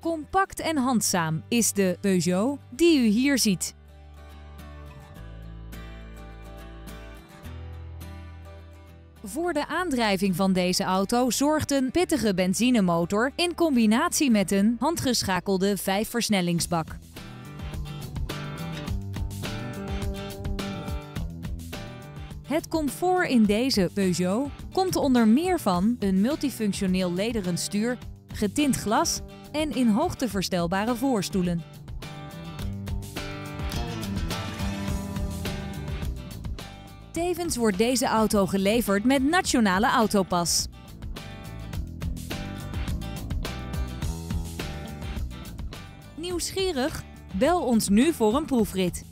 Compact en handzaam is de Peugeot die u hier ziet. Voor de aandrijving van deze auto zorgt een pittige benzinemotor in combinatie met een handgeschakelde vijfversnellingsbak. Het comfort in deze Peugeot komt onder meer van een multifunctioneel lederen stuur, getint glas en in hoogte verstelbare voorstoelen. Tevens wordt deze auto geleverd met Nationale Autopas. Nieuwsgierig? Bel ons nu voor een proefrit.